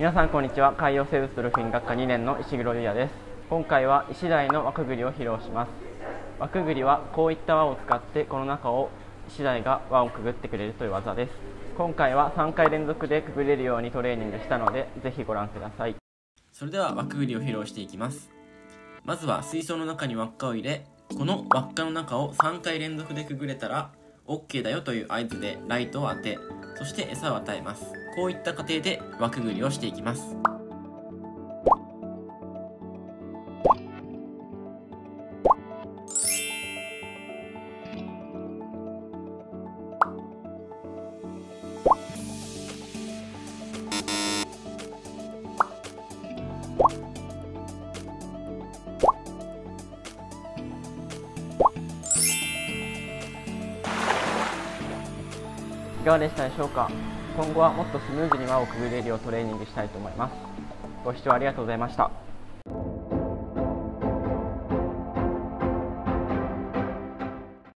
皆さんこんにちは。海洋生物ドルフィン学科2年の石黒優也です。今回は石鯛の輪くぐりを披露します。輪くぐりはこういった輪を使ってこの中を石鯛が輪をくぐってくれるという技です。今回は3回連続でくぐれるようにトレーニングしたのでぜひご覧ください。それでは輪くぐりを披露していきます。まずは水槽の中に輪っかを入れこの輪っかの中を3回連続でくぐれたら OK だよという合図でライトを当てそして餌を与えます。こういった過程で輪くぐりをしていきます。いかがでしたでしょうか？今後はもっとスムーズに輪をくぐれるようトレーニングしたいと思います。ご視聴ありがとうございました。